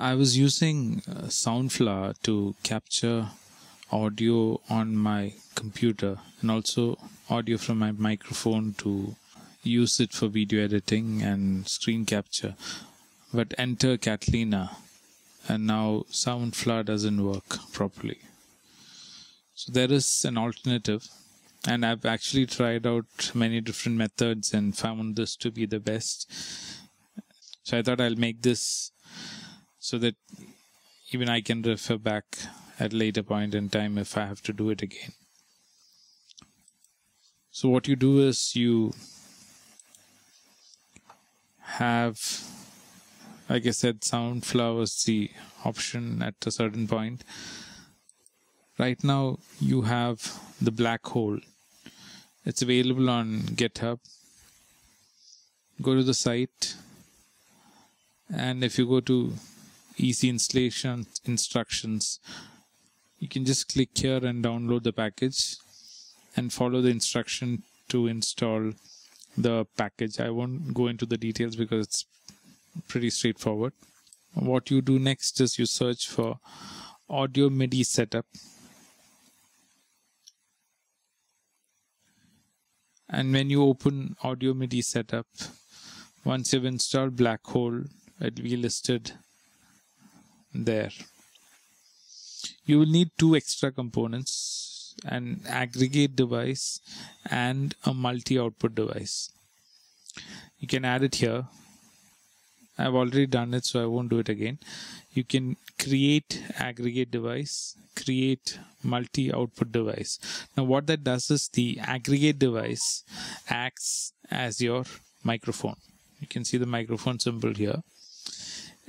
I was using uh, Soundflower to capture audio on my computer and also audio from my microphone to use it for video editing and screen capture. But enter Catalina and now Soundflower doesn't work properly. So there is an alternative and I've actually tried out many different methods and found this to be the best. So I thought I'll make this so that even I can refer back at later point in time if I have to do it again. So what you do is you have, like I said, Soundflower is the option at a certain point. Right now you have the BlackHole. It's available on GitHub. Go to the site and if you go to easy installation instructions. You can just click here and download the package and follow the instruction to install the package. I won't go into the details because it's pretty straightforward. What you do next is you search for audio midi setup. And when you open audio midi setup once you've installed BlackHole it will be listed there. You will need two extra components an aggregate device and a multi-output device. You can add it here. I've already done it so I won't do it again. You can create aggregate device create multi-output device. Now what that does is the aggregate device acts as your microphone. You can see the microphone symbol here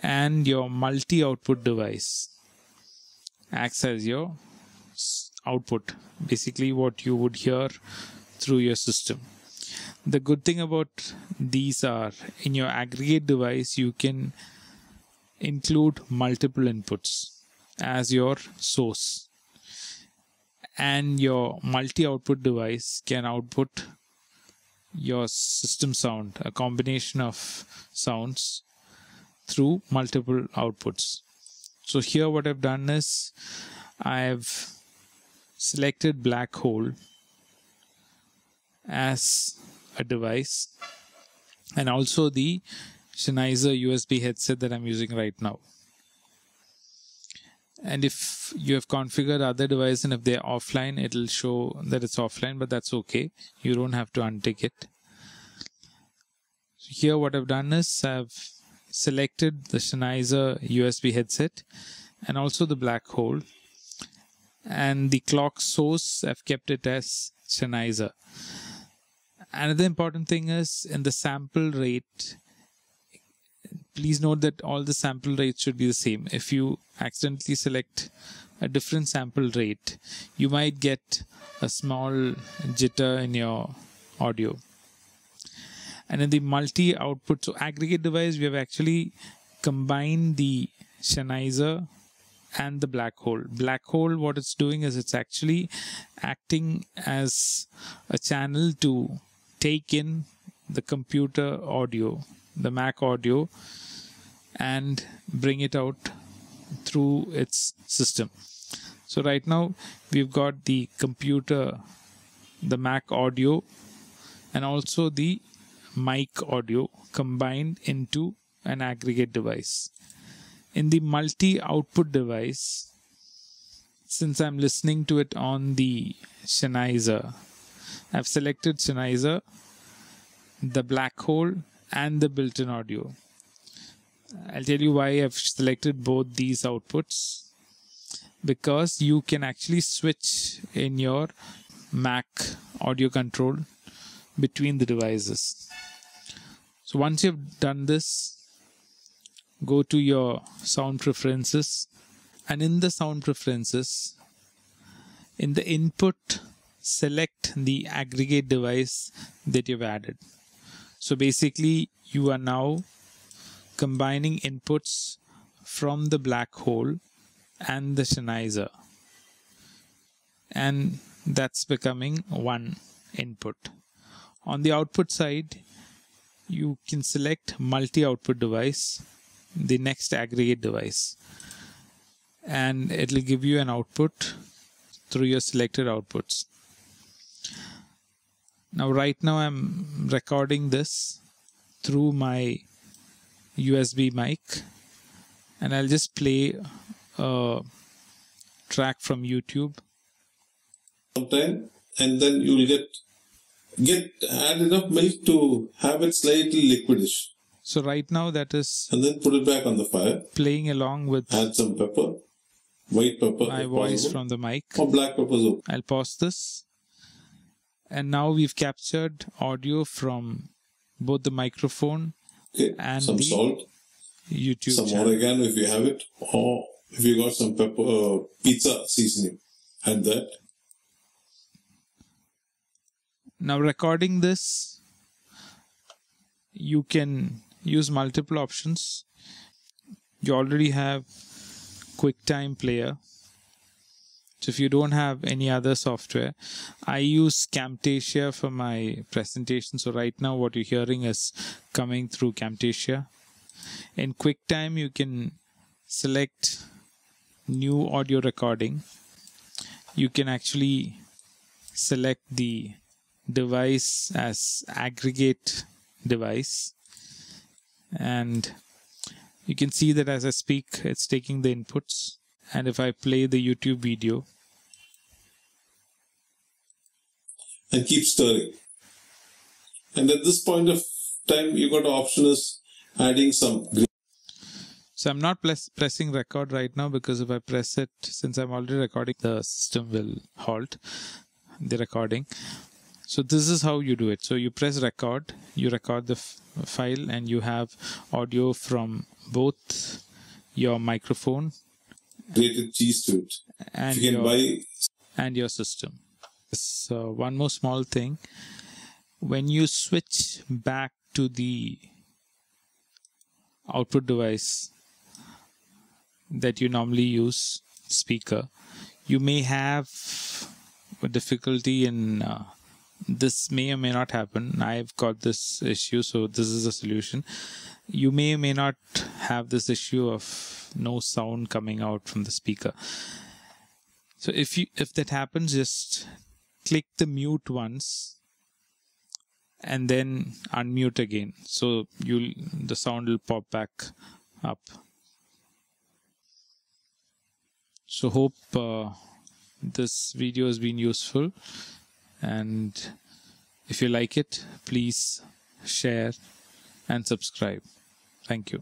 and your multi-output device acts as your output basically what you would hear through your system. The good thing about these are in your aggregate device you can include multiple inputs as your source. And your multi-output device can output your system sound a combination of sounds through multiple outputs. So here what I've done is I've selected BlackHole as a device and also the Sennheiser USB headset that I'm using right now. And if you have configured other devices and if they're offline, it'll show that it's offline, but that's okay. You don't have to untick it. So here what I've done is I've selected the Sennheiser USB headset and also the BlackHole and the clock source I've kept it as Sennheiser. Another important thing is in the sample rate please note that all the sample rates should be the same. If you accidentally select a different sample rate, you might get a small jitter in your audio and in the multi output so aggregate device we have actually combined the Sennheiser and the BlackHole. Black hole what it's doing is it's actually acting as a channel to take in the computer audio the mac audio and bring it out through its system. So right now we've got the computer the mac audio and also the mic audio combined into an aggregate device. In the multi-output device, since I'm listening to it on the Sennheiser, I've selected Sennheiser, the BlackHole and the built-in audio. I'll tell you why I've selected both these outputs because you can actually switch in your Mac audio control between the devices. So once you've done this, go to your sound preferences and in the sound preferences, in the input, select the aggregate device that you've added. So basically you are now combining inputs from the BlackHole and the Sennheiser and that's becoming one input. On the output side, you can select multi-output device the next aggregate device and it'll give you an output through your selected outputs. Now right now I'm recording this through my USB mic and I'll just play a track from YouTube. Sometime and then you will get get add enough milk to have it slightly liquidish. So right now that is and then put it back on the fire. playing along with add some pepper white pepper my voice from the mic. Or black pepper okay. I'll pause this. And now we've captured audio from both the microphone okay. and some the salt. YouTube some channel. oregano if you have it. Or if you got some pepper uh, pizza seasoning. Add that Now recording this, you can use multiple options. You already have QuickTime Player. So if you don't have any other software, I use Camtasia for my presentation. So right now what you're hearing is coming through Camtasia. In QuickTime, you can select new audio recording. You can actually select the device as aggregate device. And you can see that as I speak it's taking the inputs. And if I play the YouTube video and keep stirring. And at this point of time you got option is adding some so I'm not press pressing record right now because if I press it since I'm already recording the system will halt the recording so this is how you do it. So you press record you record the file and you have audio from both your microphone grated cheese to it. And you your, buy and your system. So one more small thing. When you switch back to the output device that you normally use speaker you may have a difficulty in uh, this may or may not happen. I've got this issue so this is a solution. You may or may not have this issue of no sound coming out from the speaker. So if you if that happens just click the mute once and then unmute again. So you'll the sound will pop back up. So hope uh, this video has been useful and if you like it please share and subscribe. Thank you